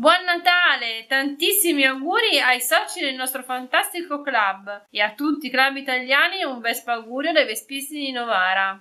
Buon Natale! tantissimi auguri ai soci del nostro fantastico club e a tutti i club italiani un Vespa augurio dai Vespisti di Novara.